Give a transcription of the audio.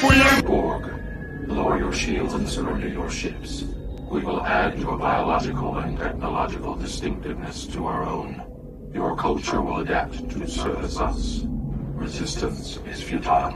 Borg, lower your shields and surrender your ships. We will add your biological and technological distinctiveness to our own. Your culture will adapt to service us. Resistance is futile.